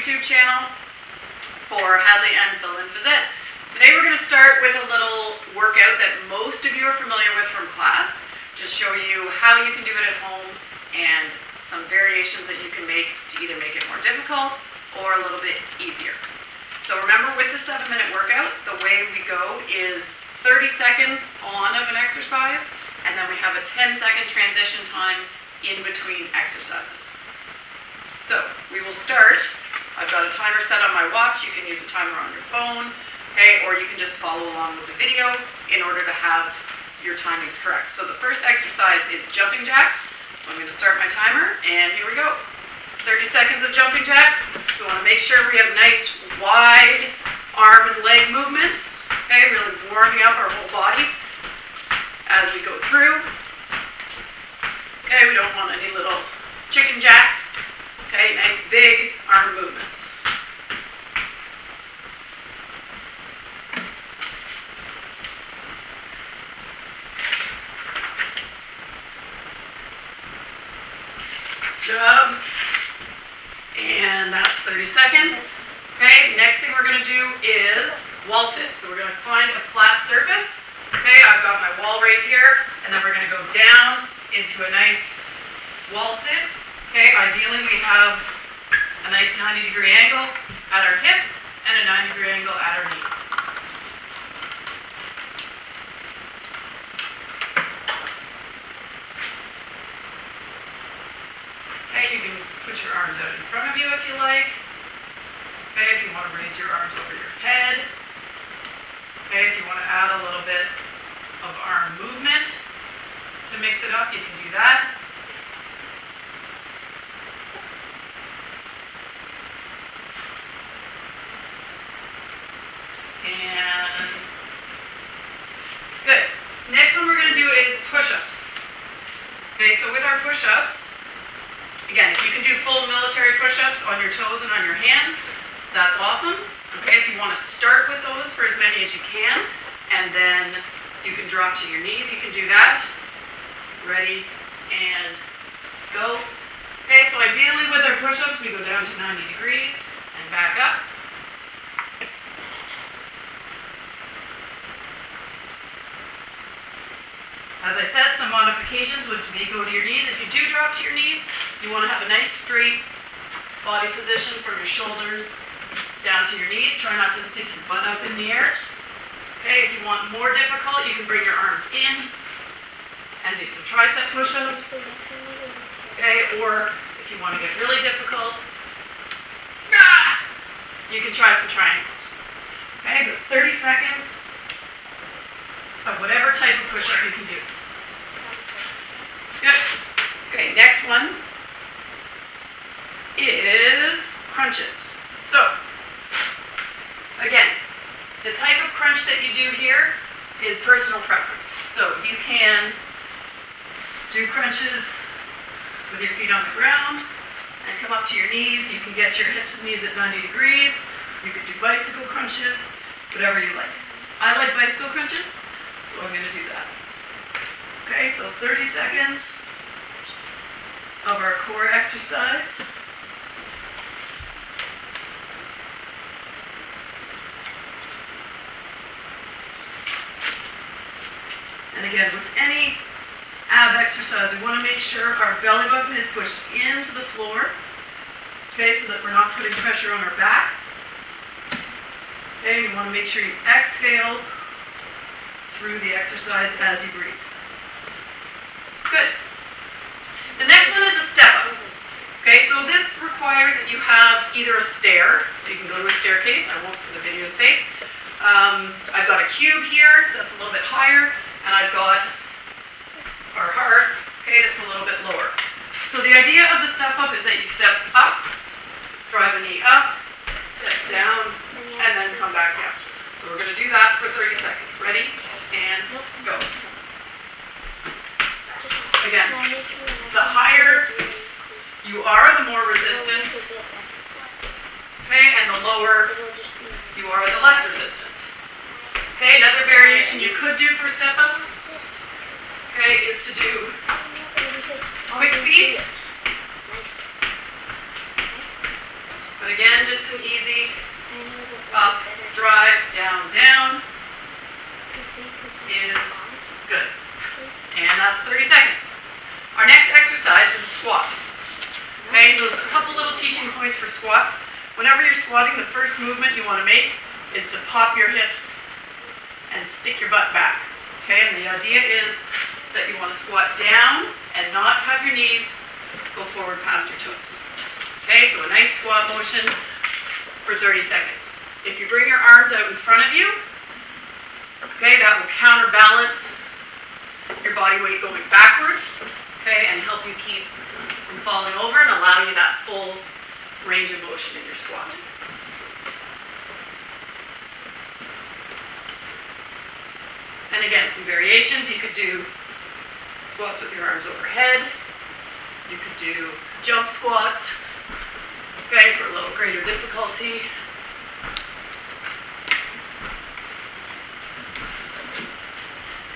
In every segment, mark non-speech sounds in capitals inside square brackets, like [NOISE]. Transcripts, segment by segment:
YouTube channel for Hadley and Phil and Phys Ed. Today we're going to start with a little workout that most of you are familiar with from class. Just show you how you can do it at home and some variations that you can make to either make it more difficult or a little bit easier. So remember with the seven minute workout, the way we go is 30 seconds on of an exercise and then we have a 10 second transition time in between exercises. So we will start. I've got a timer set on my watch. You can use a timer on your phone, okay, or you can just follow along with the video in order to have your timings correct. So the first exercise is jumping jacks. So I'm going to start my timer, and here we go. 30 seconds of jumping jacks. We want to make sure we have nice wide arm and leg movements. Okay, really warming up our whole body as we go through. Okay, we don't want any little chicken jacks. Okay, nice big arm movements. Job. And that's 30 seconds. Okay, next thing we're going to do is wall sit. So we're going to find a flat surface. Okay, I've got my wall right here, and then we're going to go down into a nice wall sit. Okay, ideally we have a nice 90 degree angle at our hips and a 90 degree angle at our knees. Okay, you can put your arms out in front of you if you like. Okay, if you want to raise your arms over your head. Okay, if you want to add a little bit of arm movement to mix it up, you can do that. And good. Next one we're going to do is push-ups. Okay, so with our push-ups, again, if you can do full military push-ups on your toes and on your hands, that's awesome. Okay, if you want to start with those for as many as you can, and then you can drop to your knees, you can do that. Ready, and go. Okay, so ideally with our push-ups, we go down to 90 degrees and back up. As I said, modifications would be go to your knees. If you do drop to your knees, you want to have a nice straight body position from your shoulders down to your knees. Try not to stick your butt up in the air. Okay, if you want more difficult, you can bring your arms in and do some tricep push-ups. Okay, or if you want to get really difficult, you can try some triangles. Okay, but 30 seconds of whatever type of push-up you can do. Okay, next one is crunches. So, again, the type of crunch that you do here is personal preference. So you can do crunches with your feet on the ground and come up to your knees. You can get your hips and knees at 90 degrees. You could do bicycle crunches, whatever you like. I like bicycle crunches, so I'm going to do that. Okay, so 30 seconds of our core exercise. And again, with any ab exercise, we want to make sure our belly button is pushed into the floor, okay, so that we're not putting pressure on our back. Okay, you want to make sure you exhale through the exercise as you breathe. Good. The next one is a step up. Okay, so this requires that you have either a stair, so you can go to a staircase, I won't for the video's sake. Um, I've got a cube here that's a little bit higher, and I've got our hearth, okay, that's a little bit lower. So the idea of the step up is that you step up, drive a knee up, step down, and then come back down. So we're going to do that for 30 seconds. Ready? And go. Again, the higher you are, the more resistance, okay, and the lower you are, the less resistance. Okay, another variation you could do for step ups, okay, is to do quick feet. But But again, just an easy up, drive, down, down is good. And that's 30 seconds. Our next exercise is squat. Okay, so a couple little teaching points for squats. Whenever you're squatting, the first movement you want to make is to pop your hips and stick your butt back. Okay, and the idea is that you want to squat down and not have your knees go forward past your toes. Okay, so a nice squat motion for 30 seconds. If you bring your arms out in front of you, okay, that will counterbalance your body weight going backwards, okay, and help you keep from falling over and allow you that full range of motion in your squat. And again, some variations. You could do squats with your arms overhead. You could do jump squats, okay, for a little greater difficulty.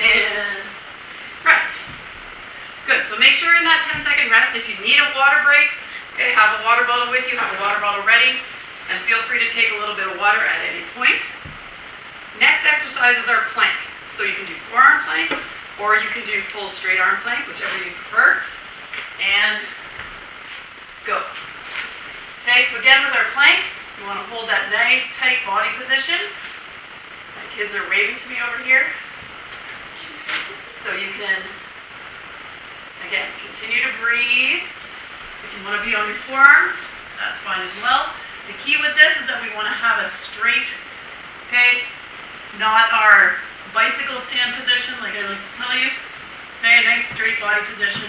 And make sure in that 10 second rest, if you need a water break, okay, have a water bottle with you, have a water bottle ready, and feel free to take a little bit of water at any point. Next exercise is our plank. So you can do forearm plank, or you can do full straight arm plank, whichever you prefer. And go. Okay, so again with our plank, you want to hold that nice tight body position. My kids are waving to me over here. So you can, again, continue to breathe. If you want to be on your forearms, that's fine as well. The key with this is that we want to have a straight, okay, not our bicycle stand position, like I like to tell you. Okay, a nice straight body position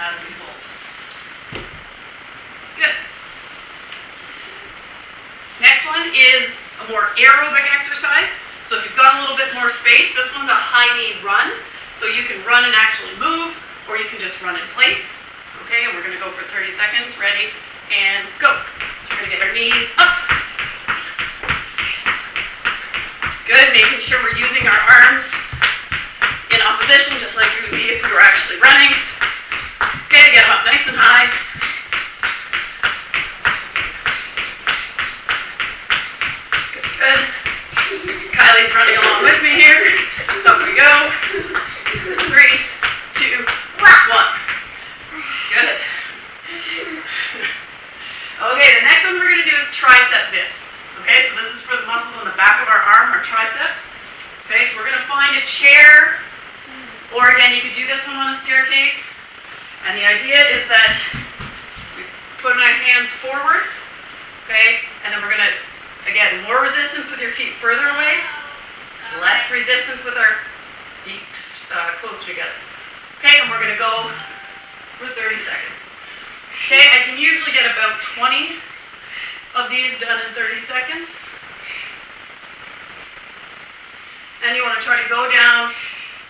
as we hold. Good. Next one is a more aerobic exercise. So if you've got a little bit more space, this one's a high knee run. So you can run and actually move, or you can just run in place. Okay, and we're going to go for 30 seconds. Ready? And go. So we're going to get our knees up. Good, making sure we're using our arms in opposition, just like you would be if we were actually running. Okay, get them up nice and high. Good, good. Kylie's running along with me here. Up we go. Three, two, one. Good. Okay, the next one we're going to do is tricep dips. Okay, so this is for the muscles on the back of our arm, our triceps. Okay, so we're going to find a chair, or again, you could do this one on a staircase. And the idea is that we put our hands forward, okay, and then we're going to, again, more resistance with your feet further away, less resistance with our feet uh, together. Okay, and we're going to go for 30 seconds. Okay, I can usually get about 20 of these done in 30 seconds. And you want to try to go down,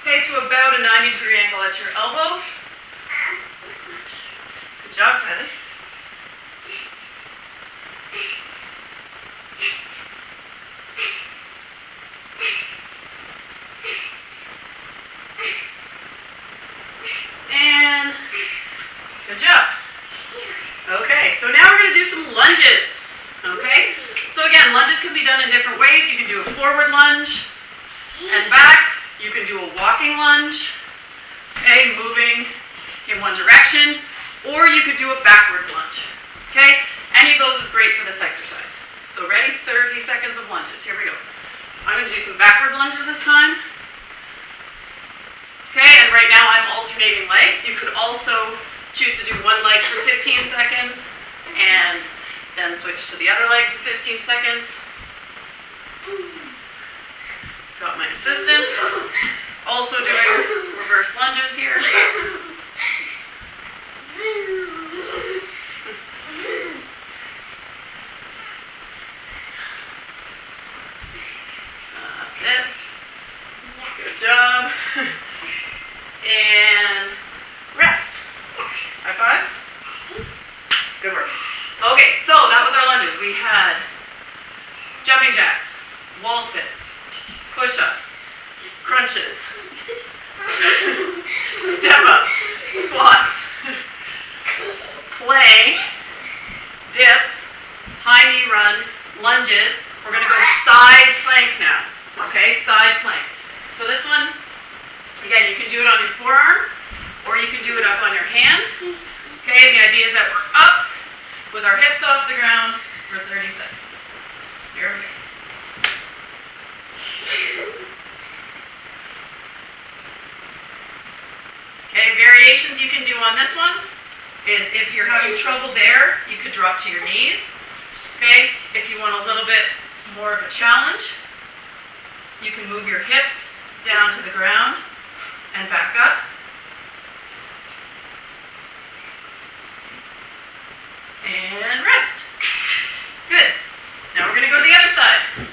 okay, to about a 90 degree angle at your elbow. Good job, Kylie. And good job. Okay, so now we're going to do some lunges. Okay? So again, lunges can be done in different ways. You can do a forward lunge and back. You can do a walking lunge, okay, moving in one direction, or you could do a backwards lunge. Okay? Any of those is great for this exercise. So ready? 30 seconds of lunges. Here we go. I'm going to do some backwards lunges this time. Okay, and right now I'm alternating legs. You could also choose to do one leg for 15 seconds and then switch to the other leg for 15 seconds. Got my assistant. Also doing reverse lunges here. That's it. Good job. And rest. High five. Good work. Okay, so that was our lunges. We had jumping jacks, wall sits, push-ups, crunches, step-ups, squats, plank, dips, high knee run, lunges. We're gonna go side plank now. Okay, side plank. So this one, again, you can do it on your forearm or you can do it up on your hand. Okay, the idea is that we're up with our hips off the ground for 30 seconds. Here we go. Okay, variations you can do on this one is if you're having trouble there, you could drop to your knees. Okay, if you want a little bit more of a challenge, you can move your hips down to the ground and back up. And rest. Good. Now we're going to go to the other side.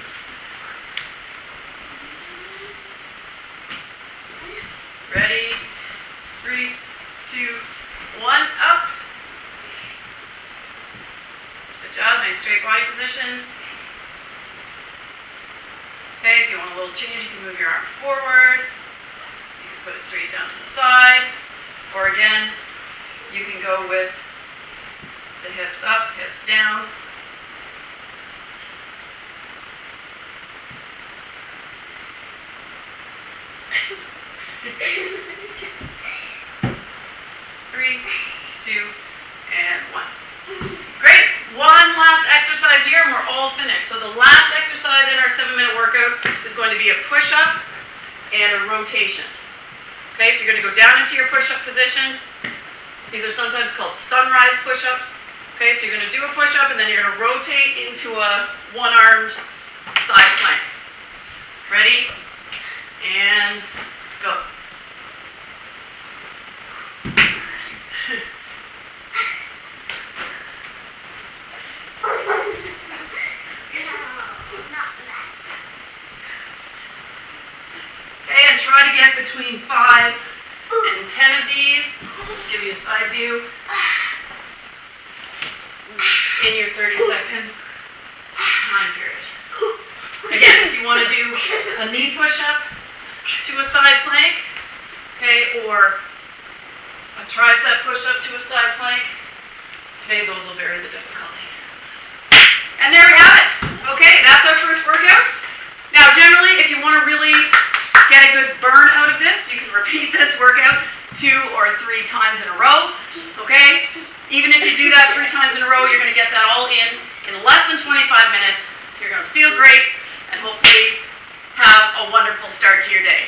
Ready? Three, two, one, up. Good job. Nice straight body position. Okay, if you want a little change, you can move your arm forward. You can put it straight to the side. Or again, you can go with the hips up, hips down. [LAUGHS] Three, two, and one. Great. One last exercise here and we're all finished. So the last exercise in our seven minute workout is going to be a push up and a rotation. Okay, so you're going to go down into your push up position. These are sometimes called sunrise push ups. Okay, so you're going to do a push up and then you're going to rotate into a one armed side plank. Ready? And go. Okay, and try to get between five and ten of these. Let's give you a side view in your 30 second time period. Again, if you want to do a knee push up to a side plank, okay, or a tricep push up to a side plank, okay, those will vary the difficulty. And there we have it. Okay, that's our first workout. Now, generally, if you want to really get a good burn out of this, you can repeat this workout two or three times in a row. Okay? Even if you do that three times in a row, you're going to get that all in in less than 25 minutes. You're going to feel great and hopefully have a wonderful start to your day.